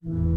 you